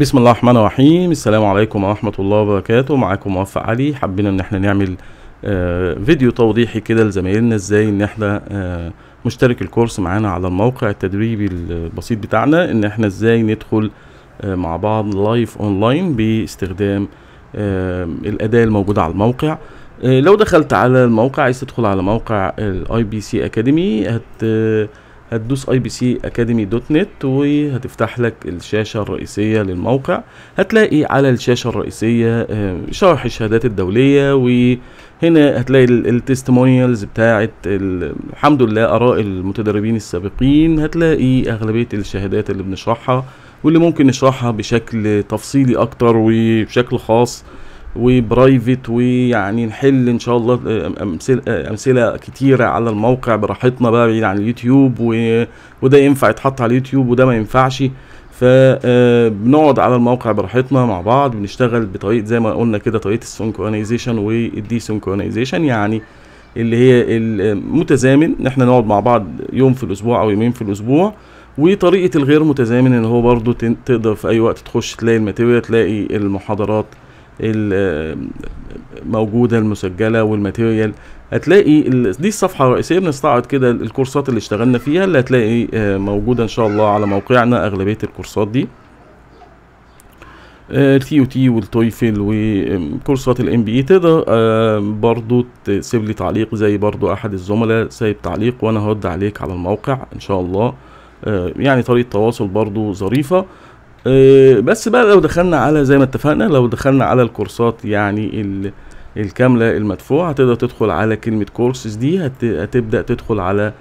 بسم الله الرحمن الرحيم. السلام عليكم ورحمة الله وبركاته. معاكم موفق علي. حبينا إن إحنا نعمل آه فيديو توضيحي كده لزمايلنا إزاي إن إحنا آه مشترك الكورس معانا على الموقع التدريبي البسيط بتاعنا. إن إحنا إزاي ندخل آه مع بعض live online باستخدام الأداة الموجودة على الموقع. لو دخلت على الموقع عايز تدخل على موقع ال IBC Academy هت هتدوس IBC Academy dot net وهتفتح لك الشاشة الرئيسية للموقع. هتلاقي على الشاشة الرئيسية شرح الشهادات الدولية وهنا هتلاقي ال testimonials بتاعه الحمد لله آراء المتدربين السابقين. هتلاقي أغلبية الشهادات اللي بنشرحها واللي ممكن نشرحها بشكل تفصيلي أكتر وبشكل خاص. و private ويعني نحل إن شاء الله أمثلة أمثلة كتيرة على الموقع براحتنا بقى بعيد عن اليوتيوب. وده ينفع يتحط على اليوتيوب وده ما ينفعش. فبنقعد على الموقع براحتنا مع بعض بنشتغل بطريقة زي ما قلنا كده طريقة ال synchronization وال desynchronization يعني اللي هي المتزامن. ان إحنا نقعد مع بعض يوم في الأسبوع أو يومين في الأسبوع. وطريقة الغير متزامن إن هو برضو تقدر في أي وقت تخش تلاقي ال material تلاقي المحاضرات. موجودة المسجلة وال material هتلاقي دي الصفحة الرئيسية. بنستعرض كده الكورسات اللي اشتغلنا فيها اللي هتلاقي موجودة إن شاء الله على موقعنا أغلبية الكورسات دي. ال TOT وال TOEFL وكورسات ال MBA تقدر برضو تسيب لي تعليق زي برضو أحد الزملاء سايب تعليق وأنا هرد عليك على الموقع إن شاء الله. يعني طريقة تواصل برضو ظريفة. بس بقى لو دخلنا على زي ما اتفقنا لو دخلنا على الكورسات يعني الكاملة المدفوعة هتقدر تدخل على كلمة كورسز دي هتبدأ تدخل على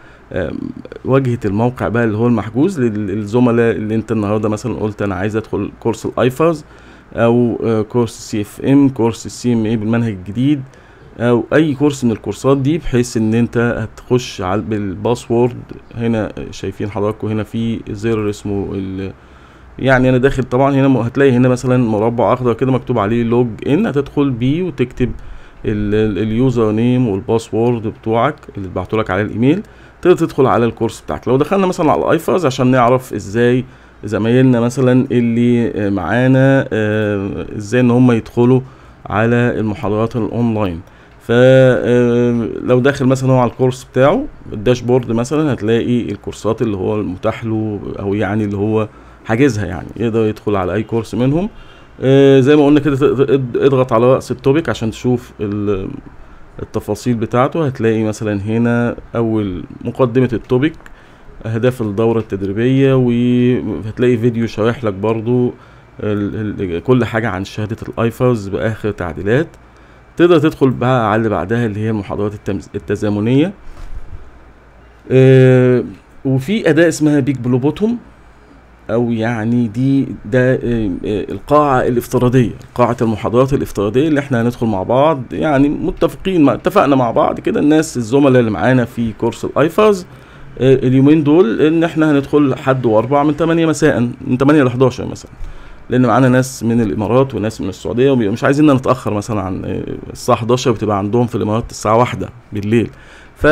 واجهة الموقع بقى اللي هو المحجوز للزملاء اللي انت النهارده مثلا قلت أنا عايز أدخل كورس ال IFRS أو كورس CFM كورس ال CMA بالمنهج الجديد أو أي كورس من الكورسات دي بحيث إن انت هتخش على بال password هنا شايفين حضراتكم هنا في زر اسمه يعني أنا داخل طبعا هنا هتلاقي هنا مثلا مربع أخضر كده مكتوب عليه log in هتدخل بيه وتكتب ال username وال password بتوعك اللي بعته لك على الإيميل. تقدر تدخل على الكورس بتاعك. لو دخلنا مثلا على ال IFRS عشان نعرف إزاي زمايلنا مثلا اللي معانا إزاي إن هم يدخلوا على المحاضرات الاونلاين فلو داخل مثلا هو على الكورس بتاعه ال dashboard مثلا هتلاقي الكورسات اللي هو المتاح له أو يعني اللي هو حاجزها يعني يقدر يدخل على أي كورس منهم. آه زي ما قلنا كده اضغط على رأس ال topic عشان تشوف التفاصيل بتاعته. هتلاقي مثلا هنا أول مقدمة ال topic أهداف الدورة التدريبية وهتلاقي فيديو شارح لك برضو كل حاجة عن شهادة ال IFRS بآخر تعديلات. تقدر تدخل بقى على اللي بعدها اللي هي المحاضرات التزامنية. آه وفي أداة اسمها BigBlueButton أو يعني دي ده القاعة الافتراضية قاعة المحاضرات الافتراضية اللي إحنا هندخل مع بعض يعني متفقين ما اتفقنا مع بعض كده الناس الزملاء اللي معانا في كورس ال IFRS اليومين دول إن إحنا هندخل حد واربع من 8 مساء من 8 ل 11 مثلا. لأن معانا ناس من الإمارات وناس من السعودية ومش عايزين نتأخر مثلا عن الساعة 11 بتبقى عندهم في الإمارات الساعة 1 بالليل. ف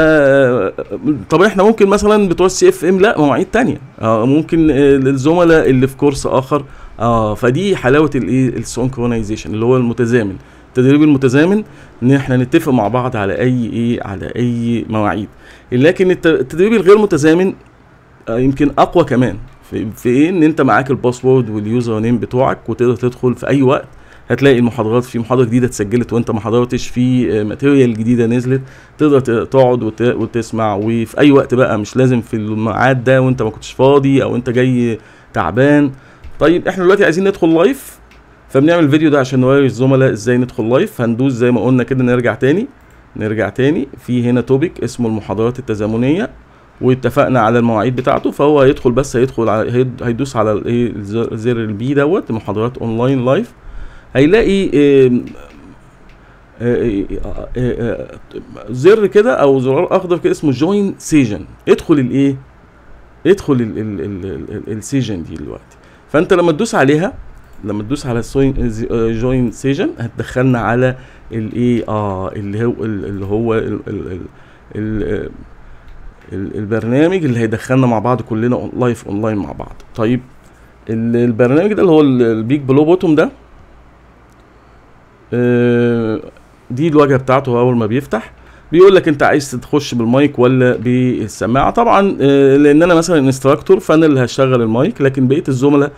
طب إحنا ممكن مثلا بتوع ال CFM لا مواعيد تانية. آه ممكن الزملاء اللي في كورس آخر. آه فدي حلاوة الايه ال synchronization اللي هو المتزامن. التدريب المتزامن إن إحنا نتفق مع بعض على أي إيه على أي مواعيد. لكن التدريب الغير متزامن آه يمكن أقوى كمان. في, في إيه؟ إن أنت معاك ال password وال username بتوعك وتقدر تدخل في أي وقت. هتلاقي المحاضرات في محاضرة جديدة اتسجلت وانت ما حضرتش في material جديدة نزلت تقدر تقعد وت... وتسمع. وفي أي وقت بقى مش لازم في الميعاد ده وانت ما كنتش فاضي أو انت جاي تعبان. طيب إحنا دلوقتي عايزين ندخل live فبنعمل الفيديو ده عشان نوري الزملاء إزاي ندخل live هندوس زي ما قلنا كده نرجع تاني نرجع تاني. في هنا topic اسمه المحاضرات التزامنية واتفقنا على المواعيد بتاعته. فهو هيدخل بس هيدخل على هيدوس على الايه زر البي دوت محاضرات online live هيلاقي زر كده أو زرار أخضر كده اسمه join session ادخل الايه ادخل ال session دي دلوقتي. فأنت لما تدوس عليها لما تدوس على join session هتدخلنا على الايه آه اللي هو اللي هو ال ال ال البرنامج اللي هيدخلنا مع بعض كلنا live online مع بعض. طيب ال- البرنامج ده اللي هو ال- ال BigBlueButton ده آه، دي الواجهة بتاعته أول ما بيفتح. بيقول لك أنت عايز تخش بالمايك ولا بالسماعة؟ طبعا آه، لأن أنا مثلا instructor فأنا اللي هشغل المايك لكن بقية الزملاء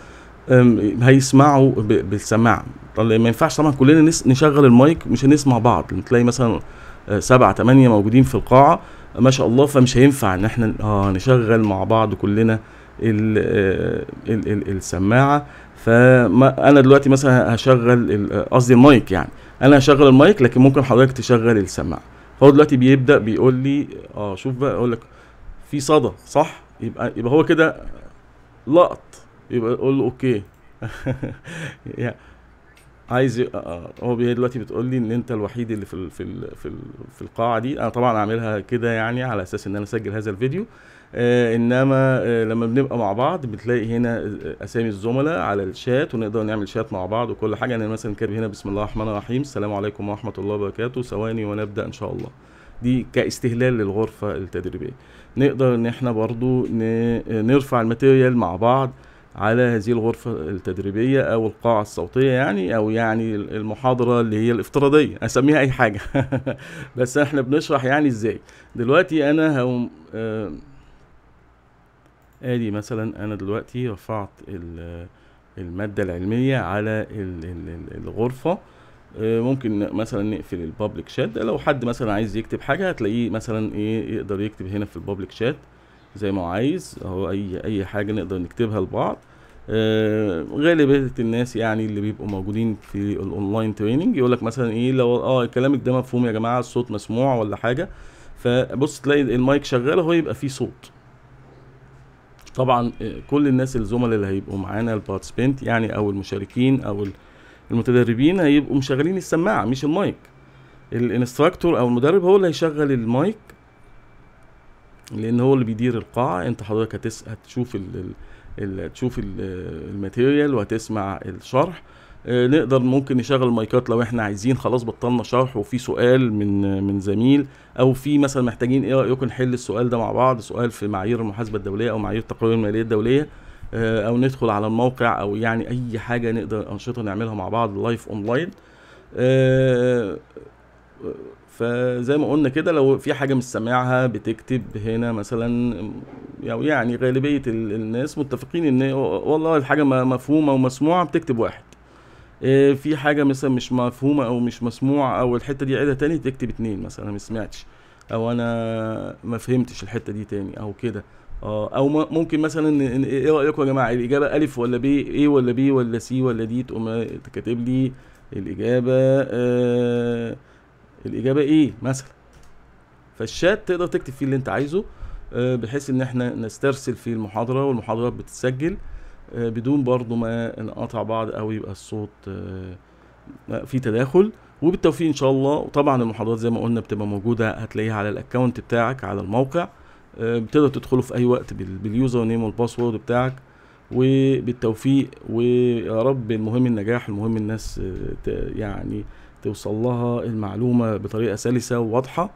هيسمعوا بالسماعة. طيب ما ينفعش طبعا كلنا نشغل المايك مش هنسمع بعض. تلاقي مثلا آه، سبعة تمانية موجودين في القاعة ما شاء الله فمش هينفع إن إحنا آه نشغل مع بعض كلنا ال ال ال السماعة. فما أنا دلوقتي مثلا هشغل قصدي المايك يعني. أنا هشغل المايك لكن ممكن حضرتك تشغل السماعة. فهو دلوقتي بيبدأ بيقول لي آه شوف بقى أقول لك في صدى صح؟ يبقى يبقى هو كده لقط. يبقى أقول له okay. عايز ي- آه، هو بي- دلوقتي بتقول لي إن أنت الوحيد اللي في ال في ال في, ال في القاعة دي. أنا طبعا أعملها كده يعني على أساس إن أنا أسجل هذا الفيديو. آه إنما آه لما بنبقى مع بعض بتلاقي هنا آه، أسامي الزملاء على الشات ونقدر نعمل شات مع بعض وكل حاجة. أنا مثلا كاتب هنا بسم الله الرحمن الرحيم السلام عليكم ورحمة الله وبركاته. ثواني ونبدأ إن شاء الله. دي كاستهلال للغرفة التدريبية. نقدر إن إحنا برضو ن- نرفع ال material مع بعض. على هذه الغرفة التدريبية أو القاعة الصوتية يعني أو يعني المحاضرة اللي هي الافتراضية. أسميها أي حاجة. بس إحنا بنشرح يعني إزاي. دلوقتي أنا هقوم آه، آدي مثلا أنا دلوقتي رفعت ال- المادة العلمية على ال- ال- ال- الغرفة. آه، ممكن مثلا نقفل البابليك شات لو حد مثلا عايز يكتب حاجة هتلاقيه مثلا إيه يقدر يكتب هنا في البابليك شات زي ما هو عايز. أهو أي أي حاجة نقدر نكتبها لبعض. آه، غالبية الناس يعني اللي بيبقوا موجودين في ال online training يقول لك مثلا إيه لو آه كلامك ده مفهوم يا جماعة الصوت مسموع ولا حاجة فبص تلاقي المايك شغال اهو يبقى فيه صوت. طبعا آه، كل الناس الزملاء اللي هيبقوا معانا ال participants يعني أو المشاركين أو ال- المتدربين هيبقوا مشغلين السماعة مش المايك. ال instructor أو المدرب هو اللي هيشغل المايك لأن هو اللي بيدير القاعة. أنت حضرتك هتس... هتشوف ال... تشوف ال... ال material وهتسمع الشرح. آه، نقدر ممكن نشغل المايكات لو إحنا عايزين. خلاص بطلنا شرح وفي سؤال من من زميل أو في مثلا محتاجين إيه رأيكم نحل السؤال ده مع بعض؟ سؤال في معايير المحاسبة الدولية أو معايير التقارير المالية الدولية آه، أو ندخل على الموقع أو يعني أي حاجة نقدر أنشطة نعملها مع بعض live online آه، فزي ما قلنا كده لو في حاجة مش سامعها بتكتب هنا مثلا يعني غالبية ال- الناس متفقين إن والله الحاجة مفهومة ومسموعة بتكتب واحد. آه، في حاجة مثلا مش مفهومة أو مش مسموعة أو الحتة دي عيدها تاني تكتب اتنين مثلا ما سمعتش. أو أنا ما فهمتش الحتة دي تاني أو كده. آه أو ممكن مثلا إيه رأيكم يا جماعة؟ الإجابة ألف ولا ب إيه ولا بي ولا سي ولا دي؟ تقوم كاتب لي الإجابة. آه الإجابة إيه مثلا؟ فالشات تقدر تكتب فيه اللي أنت عايزه آه، بحيث إن إحنا نسترسل في المحاضرة والمحاضرات بتتسجل آه، بدون برضو ما نقاطع بعض أو يبقى الصوت آه، في تداخل. وبالتوفيق إن شاء الله. وطبعا المحاضرات زي ما قلنا بتبقى موجودة هتلاقيها على ال account بتاعك على الموقع. بتقدر تدخله في أي وقت بال- بال user name وال password بتاعك. وبالتوفيق. ويا رب المهم النجاح المهم الناس يعني توصل لها المعلومة بطريقة سلسة وواضحة.